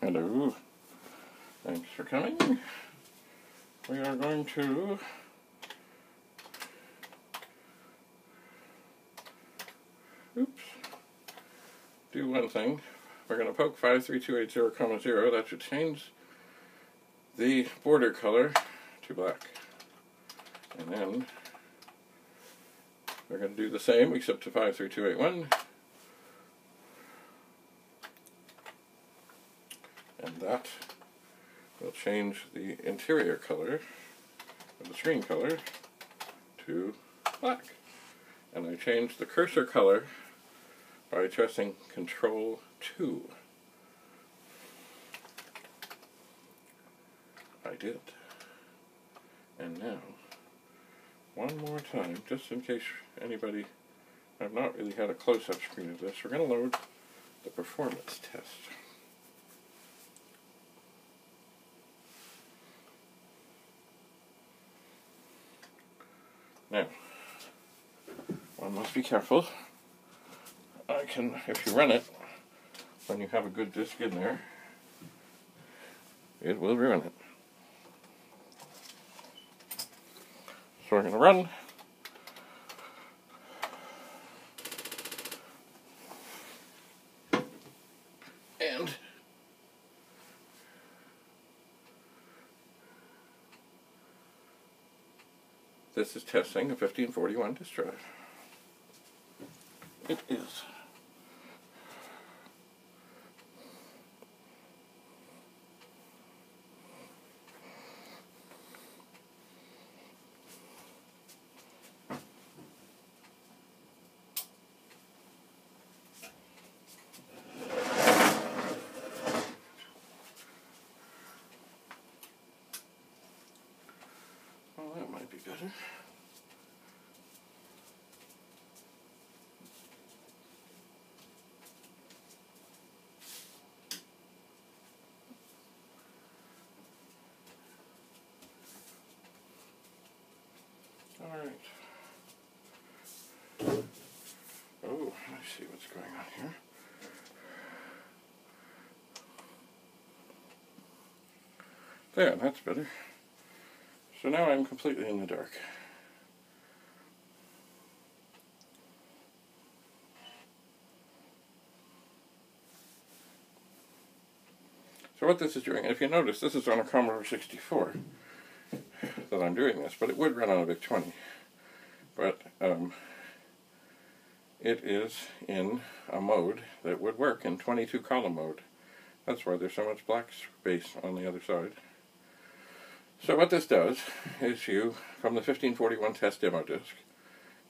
Hello. Thanks for coming. We are going to oops do one thing. We're going to poke 53280, 0. That should change the border color to black. And then we're going to do the same except to 53281. And that will change the interior color of the screen color to black. And I change the cursor color by pressing Control 2. I did. And now, one more time, just in case anybody, I've not really had a close-up screen of this, we're going to load the performance test. Now, one must be careful. I can, if you run it, when you have a good disc in there, it will ruin it. So we're going to run. This is testing a 1541 disk drive. It is. Well, that might All right. Oh, let's see what's going on here. There, that's better. So now I'm completely in the dark. So what this is doing, if you notice, this is on a Commodore 64 that I'm doing this, but it would run on a VIC-20. But um, it is in a mode that would work in 22 column mode. That's why there's so much black space on the other side. So what this does is you, from the 1541 test demo disk,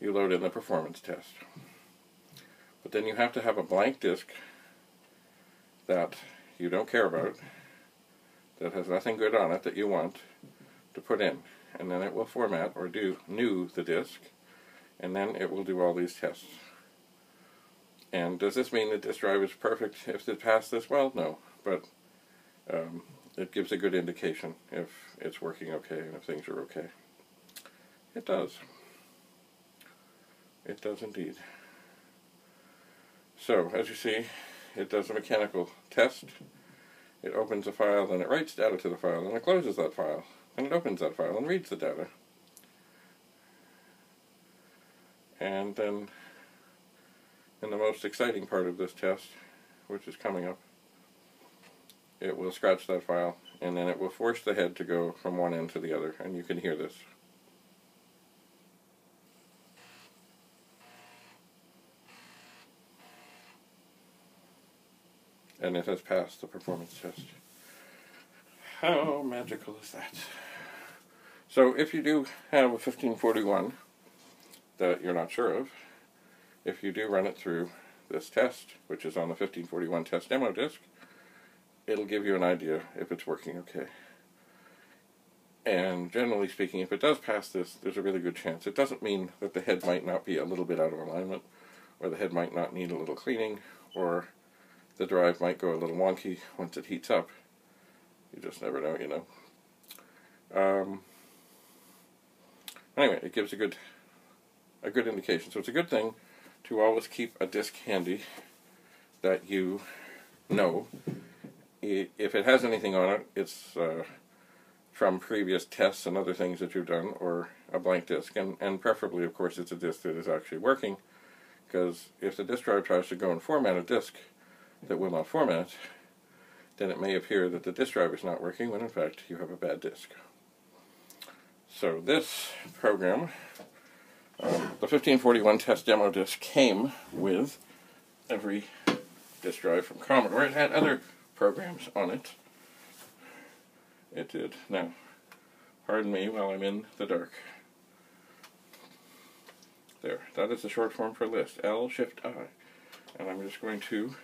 you load in the performance test. But then you have to have a blank disk that you don't care about, that has nothing good on it that you want to put in. And then it will format or do new the disk, and then it will do all these tests. And does this mean that this drive is perfect if it passed this? Well, no. But um, it gives a good indication if it's working okay and if things are okay. It does. It does indeed. So, as you see, it does a mechanical test. It opens a file, then it writes data to the file, then it closes that file, and it opens that file and reads the data. And then, in the most exciting part of this test, which is coming up, it will scratch that file and then it will force the head to go from one end to the other and you can hear this. And it has passed the performance test. How magical is that? So if you do have a 1541 that you're not sure of, if you do run it through this test, which is on the 1541 test demo disk, it'll give you an idea if it's working okay. And generally speaking, if it does pass this, there's a really good chance. It doesn't mean that the head might not be a little bit out of alignment, or the head might not need a little cleaning, or the drive might go a little wonky once it heats up. You just never know, you know. Um, anyway, it gives a good a good indication. So it's a good thing to always keep a disc handy that you know if it has anything on it, it's uh, from previous tests and other things that you've done, or a blank disk, and, and preferably, of course, it's a disk that is actually working, because if the disk drive tries to go and format a disk that will not format, then it may appear that the disk drive is not working, when in fact you have a bad disk. So this program, um, the 1541 test demo disk came with every disk drive from Commodore. It had other programs on it. It did. Now, pardon me while I'm in the dark. There, that is the short form for list, L Shift I. And I'm just going to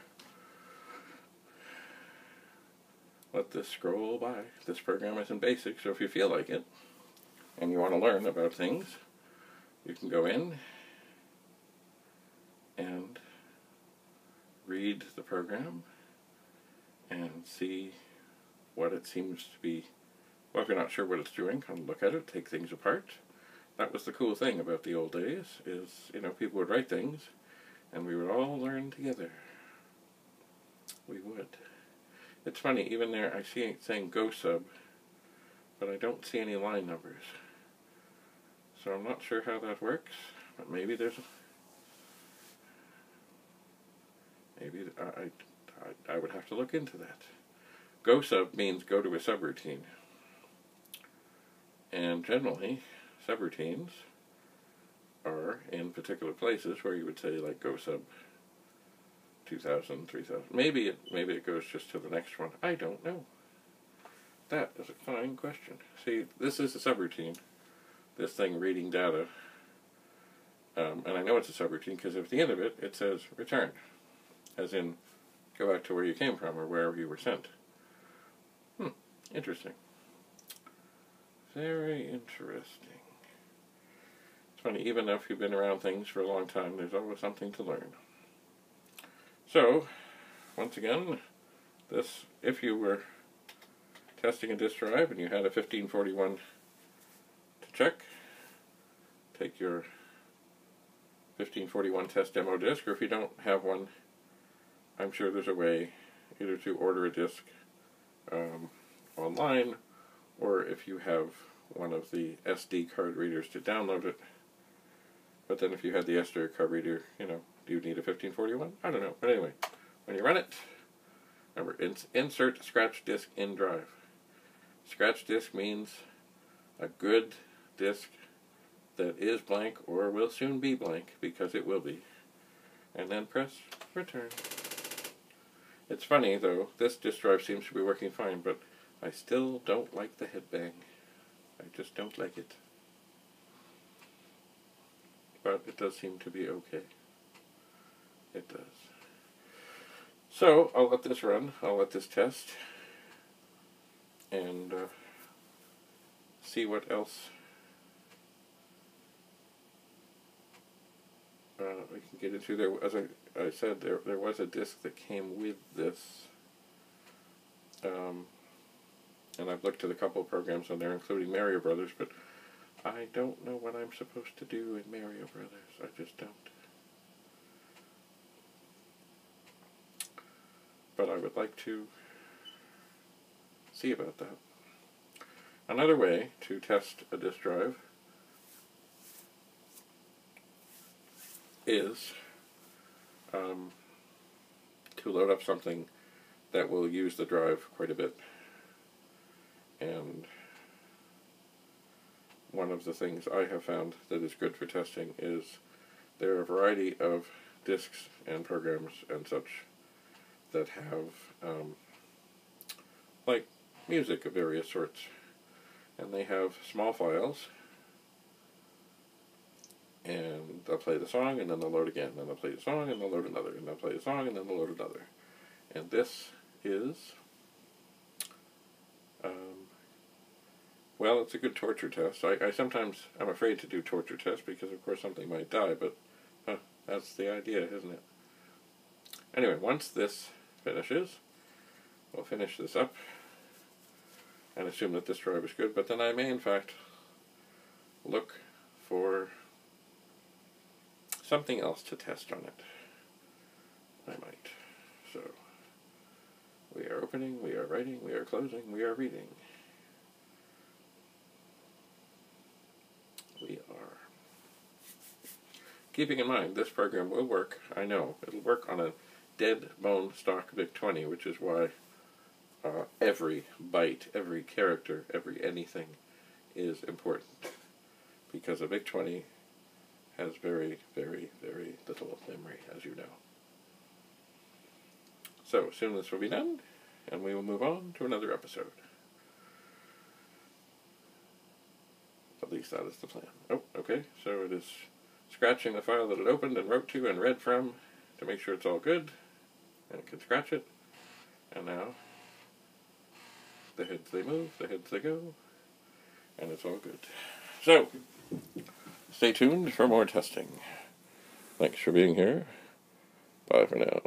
let this scroll by. This program is in BASIC, so if you feel like it, and you want to learn about things, you can go in and read the program and see what it seems to be. Well, if you're not sure what it's doing, come look at it, take things apart. That was the cool thing about the old days, is, you know, people would write things, and we would all learn together. We would. It's funny, even there I see it saying go sub, but I don't see any line numbers. So I'm not sure how that works, but maybe there's maybe I, I, I would have to look into that. Go sub means go to a subroutine. And generally, subroutines are in particular places where you would say like go sub 2000, 3000. Maybe it maybe it goes just to the next one. I don't know. That is a fine question. See, this is a subroutine this thing reading data. Um, and I know it's a subroutine because at the end of it, it says return, as in go back to where you came from or wherever you were sent. Hmm, interesting. Very interesting. It's funny, even if you've been around things for a long time, there's always something to learn. So, once again, this, if you were testing a disk drive and you had a 1541 to check. Take your 1541 test demo disk, or if you don't have one, I'm sure there's a way either to order a disk um, online, or if you have one of the SD card readers to download it. But then if you had the SD card reader, you know, do you need a 1541? I don't know. But anyway, when you run it, remember, ins insert scratch disk in drive. Scratch disk means a good disk that is blank or will soon be blank because it will be. And then press return. It's funny though, this disk drive seems to be working fine, but I still don't like the headbang. I just don't like it. But it does seem to be okay. It does. So, I'll let this run. I'll let this test. And uh, see what else uh, we can get into there. As I, I said, there there was a disc that came with this, um, and I've looked at a couple of programs on there, including Mario Brothers, but I don't know what I'm supposed to do in Mario Brothers. I just don't. But I would like to see about that. Another way to test a disk drive is um, to load up something that will use the drive quite a bit. And one of the things I have found that is good for testing is there are a variety of disks and programs and such that have um, like music of various sorts and they have small files and they'll play the song and then they'll load again, and then they'll play the song and they'll load another, and they'll play the song and then they'll load another. And this is, um, well, it's a good torture test. I, I sometimes, I'm afraid to do torture tests because of course something might die, but huh, that's the idea, isn't it? Anyway, once this finishes, we'll finish this up and assume that this drive is good, but then I may in fact look for something else to test on it. I might. So, we are opening, we are writing, we are closing, we are reading. We are. Keeping in mind, this program will work, I know. It'll work on a dead bone stock VIC-20, which is why uh, every byte, every character, every anything is important. Because a VIC-20 has very, very, very little memory, as you know. So, soon this will be done, and we will move on to another episode. At least that is the plan. Oh, okay, so it is scratching the file that it opened and wrote to and read from to make sure it's all good, and it can scratch it. And now, the heads they move, the heads they go, and it's all good. So, stay tuned for more testing. Thanks for being here. Bye for now.